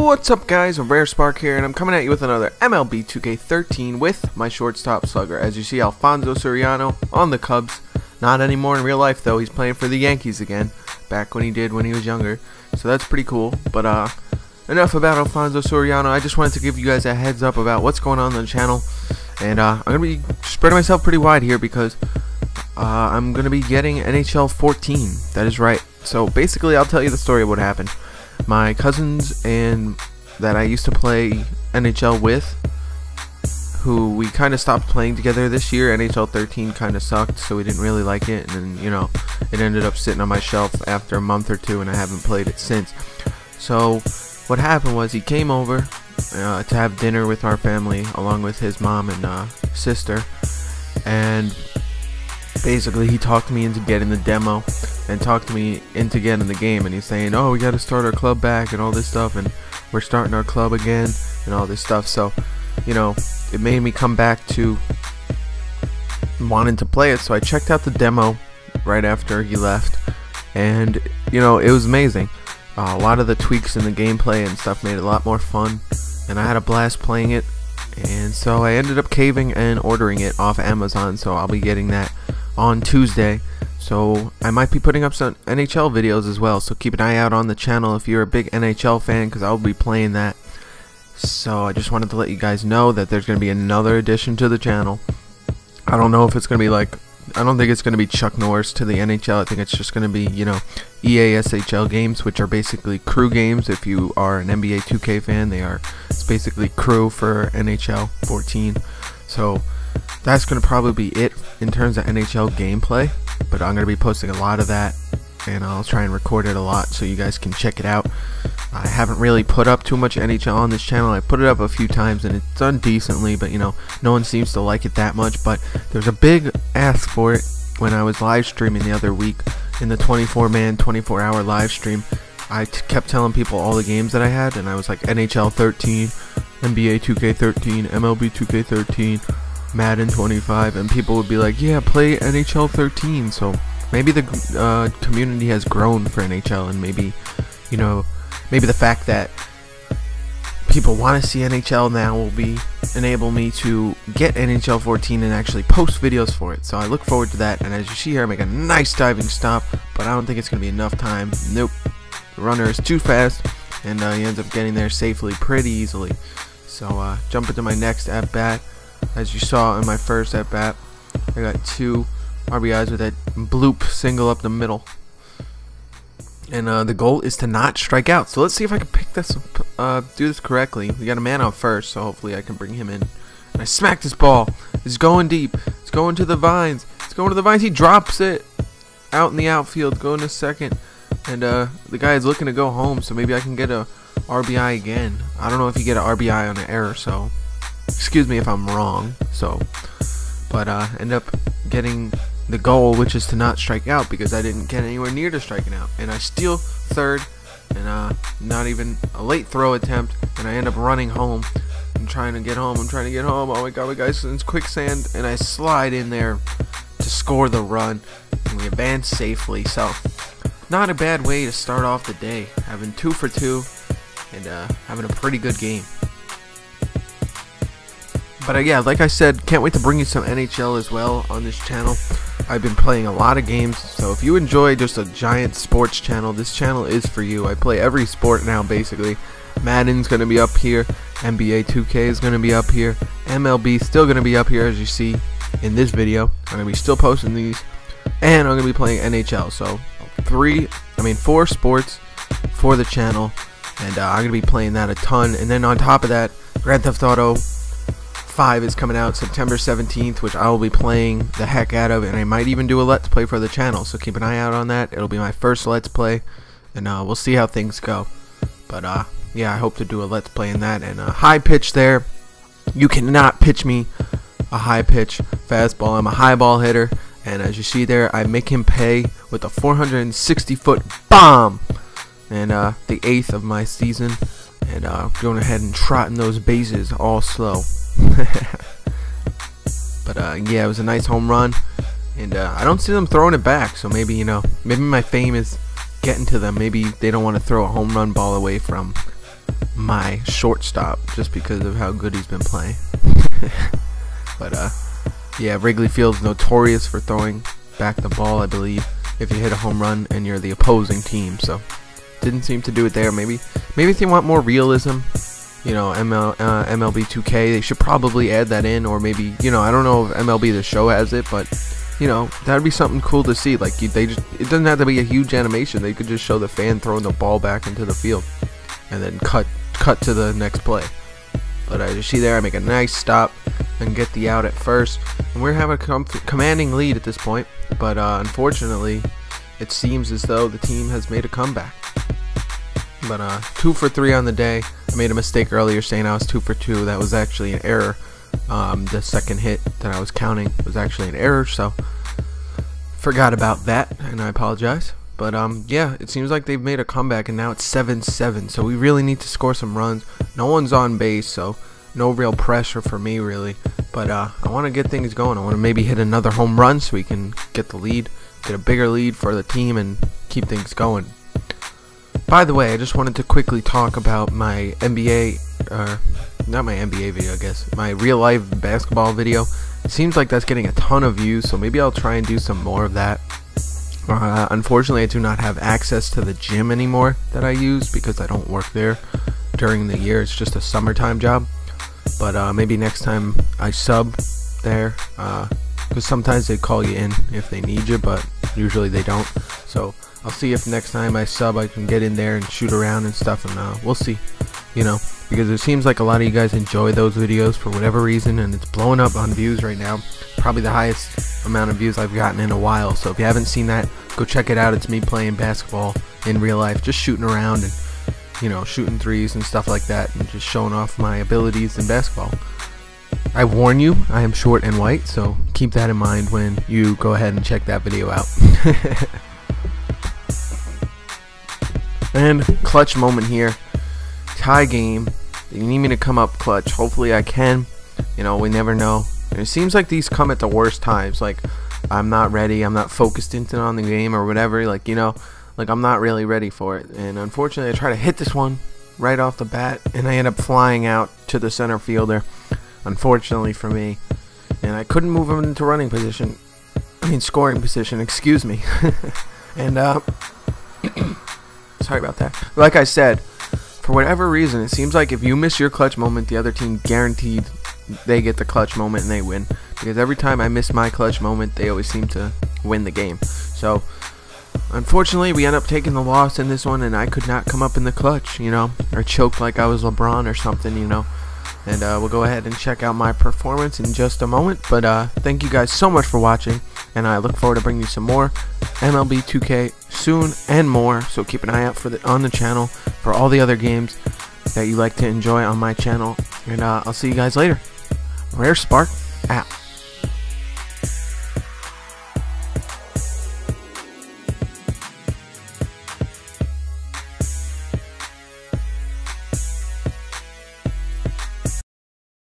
What's up guys, I'm Rare Spark here and I'm coming at you with another MLB 2K13 with my shortstop slugger. As you see Alfonso Soriano on the Cubs, not anymore in real life though, he's playing for the Yankees again, back when he did when he was younger, so that's pretty cool. But uh, enough about Alfonso Soriano, I just wanted to give you guys a heads up about what's going on on the channel. And uh, I'm going to be spreading myself pretty wide here because uh, I'm going to be getting NHL 14, that is right. So basically I'll tell you the story of what happened my cousins and that I used to play NHL with, who we kind of stopped playing together this year. NHL 13 kind of sucked, so we didn't really like it, and then, you know, it ended up sitting on my shelf after a month or two, and I haven't played it since. So, what happened was he came over uh, to have dinner with our family, along with his mom and uh, sister, and basically he talked me into getting the demo and talked me into getting the game and he's saying oh we got to start our club back and all this stuff and we're starting our club again and all this stuff. So you know it made me come back to wanting to play it. So I checked out the demo right after he left and you know it was amazing. Uh, a lot of the tweaks in the gameplay and stuff made it a lot more fun and I had a blast playing it. And so I ended up caving and ordering it off Amazon so I'll be getting that on Tuesday. So I might be putting up some NHL videos as well. So keep an eye out on the channel if you're a big NHL fan because I'll be playing that. So I just wanted to let you guys know that there's going to be another addition to the channel. I don't know if it's going to be like I don't think it's going to be Chuck Norris to the NHL. I think it's just going to be, you know, EASHL games, which are basically crew games. If you are an NBA 2K fan, they are. It's basically crew for NHL 14. So that's going to probably be it in terms of NHL gameplay. But I'm going to be posting a lot of that, and I'll try and record it a lot so you guys can check it out. I haven't really put up too much NHL on this channel. I put it up a few times and it's done decently, but you know, no one seems to like it that much. But there's a big ask for it when I was live streaming the other week in the 24 man, 24 hour live stream. I kept telling people all the games that I had, and I was like NHL 13, NBA 2K13, MLB 2K13, Madden 25, and people would be like, yeah, play NHL 13. So maybe the uh, community has grown for NHL, and maybe, you know, maybe the fact that people want to see NHL now will be enable me to get NHL 14 and actually post videos for it. So I look forward to that. And as you see here, I make a nice diving stop, but I don't think it's going to be enough time. Nope. The runner is too fast, and uh, he ends up getting there safely pretty easily. So uh, jump into my next at bat. As you saw in my first at bat, I got two RBIs with that bloop single up the middle. And uh, the goal is to not strike out. So let's see if I can pick this, uh, do this correctly. We got a man out first, so hopefully I can bring him in. And I smacked this ball. It's going deep. It's going to the vines. It's going to the vines. He drops it out in the outfield, going to second. And uh, the guy is looking to go home, so maybe I can get a RBI again. I don't know if you get an RBI on an error, so excuse me if I'm wrong. So, but uh, end up getting the goal, which is to not strike out because I didn't get anywhere near to striking out, and I steal third, and uh, not even a late throw attempt, and I end up running home. I'm trying to get home. I'm trying to get home. Oh my god, my guy's in quicksand, and I slide in there to score the run, and we advance safely. So, not a bad way to start off the day, having two for two, and uh, having a pretty good game. But uh, yeah, like I said, can't wait to bring you some NHL as well on this channel. I've been playing a lot of games, so if you enjoy just a giant sports channel, this channel is for you. I play every sport now, basically. Madden's going to be up here. NBA 2K is going to be up here. MLB still going to be up here, as you see in this video. I'm going to be still posting these. And I'm going to be playing NHL. So, three, I mean, four sports for the channel. And uh, I'm going to be playing that a ton. And then on top of that, Grand Theft Auto 5 is coming out September 17th, which I will be playing the heck out of, and I might even do a Let's Play for the channel, so keep an eye out on that. It'll be my first Let's Play, and uh, we'll see how things go. But, uh, yeah, I hope to do a Let's Play in that, and a high pitch there. You cannot pitch me a high pitch fastball. I'm a high ball hitter, and as you see there, I make him pay with a 460 foot bomb, and uh, the eighth of my season, and uh, going ahead and trotting those bases all slow. but uh, yeah, it was a nice home run, and uh, I don't see them throwing it back. So maybe you know, maybe my fame is getting to them. Maybe they don't want to throw a home run ball away from my shortstop just because of how good he's been playing. but uh, yeah, Wrigley Field's notorious for throwing back the ball, I believe, if you hit a home run and you're the opposing team. So didn't seem to do it there. Maybe maybe if they want more realism, you know, ML, uh, MLB 2K, they should probably add that in, or maybe you know, I don't know if MLB the Show has it, but you know, that'd be something cool to see. Like they just, it doesn't have to be a huge animation. They could just show the fan throwing the ball back into the field, and then cut cut to the next play. But I just see there, I make a nice stop and get the out at first. And we're having a com commanding lead at this point. But uh, unfortunately, it seems as though the team has made a comeback. But uh, two for three on the day. I made a mistake earlier saying I was two for two. That was actually an error. Um, the second hit that I was counting was actually an error, so forgot about that, and I apologize. But um, yeah, it seems like they've made a comeback, and now it's 7-7. So we really need to score some runs. No one's on base, so no real pressure for me really. But uh, I want to get things going. I want to maybe hit another home run so we can get the lead, get a bigger lead for the team, and keep things going. By the way, I just wanted to quickly talk about my NBA, uh, not my NBA video, I guess, my real life basketball video. It seems like that's getting a ton of views, so maybe I'll try and do some more of that. Uh, unfortunately, I do not have access to the gym anymore that I use because I don't work there during the year. It's just a summertime job. But uh, maybe next time I sub there, because uh, sometimes they call you in if they need you, but usually they don't. So I'll see if next time I sub I can get in there and shoot around and stuff, and uh, we'll see. You know, because it seems like a lot of you guys enjoy those videos for whatever reason, and it's blowing up on views right now. Probably the highest amount of views I've gotten in a while. So if you haven't seen that, go check it out. It's me playing basketball in real life, just shooting around and you know shooting threes and stuff like that, and just showing off my abilities in basketball. I warn you, I am short and white, so keep that in mind when you go ahead and check that video out. and clutch moment here. Tie game. You need me to come up clutch. Hopefully I can. You know, we never know. And it seems like these come at the worst times. Like, I'm not ready. I'm not focused into on the game or whatever. Like, you know, like I'm not really ready for it. And unfortunately, I try to hit this one right off the bat, and I end up flying out to the center fielder. Unfortunately for me, and I couldn't move him into running position. I mean, scoring position. Excuse me. and uh, sorry about that. Like I said, for whatever reason, it seems like if you miss your clutch moment, the other team guaranteed they get the clutch moment and they win. Because every time I miss my clutch moment, they always seem to win the game. So, unfortunately, we end up taking the loss in this one, and I could not come up in the clutch, you know, or choke like I was LeBron or something, you know. And uh, we'll go ahead and check out my performance in just a moment. But uh, thank you guys so much for watching, and I look forward to bringing you some more MLB 2K soon and more. So keep an eye out for the on the channel for all the other games that you like to enjoy on my channel. And uh, I'll see you guys later. Rare Spark out.